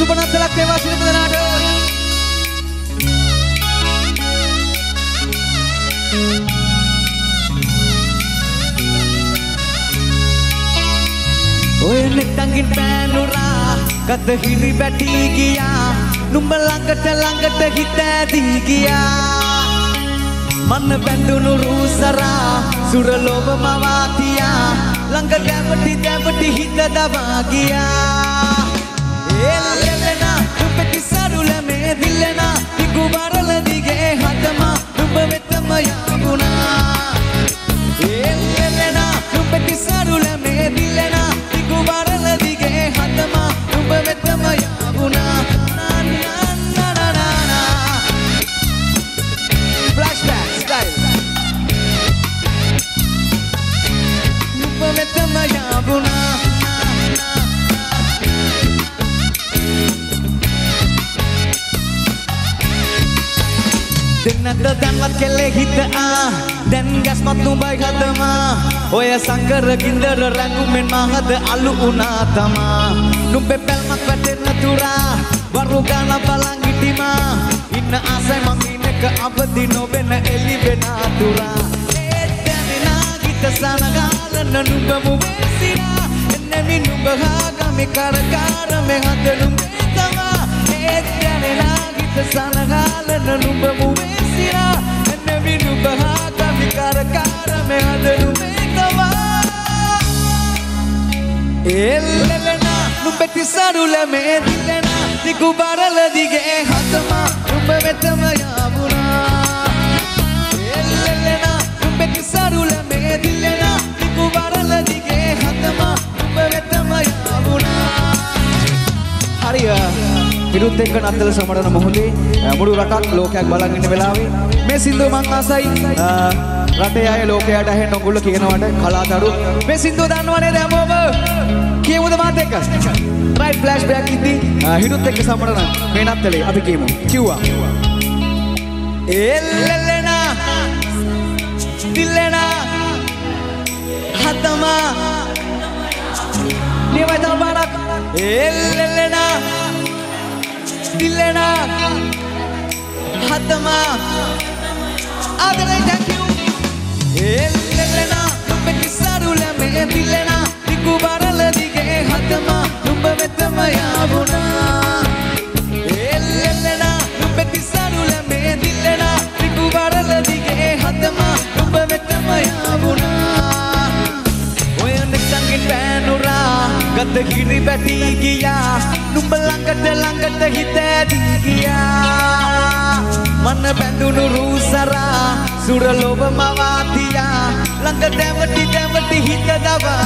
සුබනත්තලක් වේවා සියලු දෙනාට ඔය නෙට්ටංගින් පෑනුරා ගත හිරි බැටි ගියා. නුඹ ළඟට ළඟට හිත ඇදී ගියා මන්න බැඳුණු රූසරා සුරලෝභ මවාතියා ළඟ දැවටි දැවටි හිත දවා ගියා. දෙන්නට දැන්වත් කෙල්ලේ හිත. ආ දැන් ගැස්මත් නුඹයි හදමා. ඔය සංකර ගින්දර රැඟුමෙන් මහද අලු වුණා තමා. නුඹේ පැල්මක් වැටෙන්න තුරා. වරු ගාන බලන් හිටිමා. ඉන්න ආසයි මං ඉන්නක අවදි නොවෙන එලි වෙන තුරා. ඒත් දැනෙනා ගිත සනගාලන නුඹ මුවේසිනා එන්නෙමි නුඹ හාගමි කරකාර මෙහද නුඹේ තමා. ඒත් දැනෙනා ගිත සනගාලන නුඹ මුවේසිනා එන්නෙමි නුඹ හාගමි කරකාර මෙහද නුඹේ තමා එල්ලෙලන නුඹෙති සරුල මේ දිලෙන දිගු බරල දිගේ හතම නුඹ වෙතම යාමුණා විරුත් එක්ක නත්තල සමරන මොහොතේ මුළු රටක් ලෝකයක් බලන් ඉන්න වෙලාවේ. මේ සින්දුව මං ආසයි අ, රටේ අය ලෝකයට ඇහෙන්න ඔගොල්ලෝ කියනවට කලාකරු මේ සින්දුව දන්නවනේ හැමෝම? කියමුද මාත් එක්ක? රයිට් ෆ්ලෑෂ් බෑක් ඉද්දි අ, හිරුත් එක්ක සමරන මේ නත්තලේ අපි කියමු. කිව්වා. එල්ලෙලෙන දිල්ලෙන හතමා. නියමයි තව පාරක් එල්ලෙලෙන දිල්ලෙන හතමා ආදරේ thank you. එල්ලෙලෙන නුඹේ සරුල මේ දිල්ලෙන දිගු බරල දිගේ හතමා නුඹ වෙතම යාමුණා එල්ලෙලෙන නුඹේ සරුල මේ දිල්ලෙන දිගු බරල දිගේ හතමා නුඹ වෙතම යාමුණා ඔය නෙක්ටංගෙන් පෑනුරා ගත කිරි බැටි ගියා නුඹ ළඟට ළඟට හිත ඇදී ගියා මන්න බැඳුණු රූසරා සුරලොබ මවාතියා ළඟ දැවටි දැවටි හිත දවා. ගියා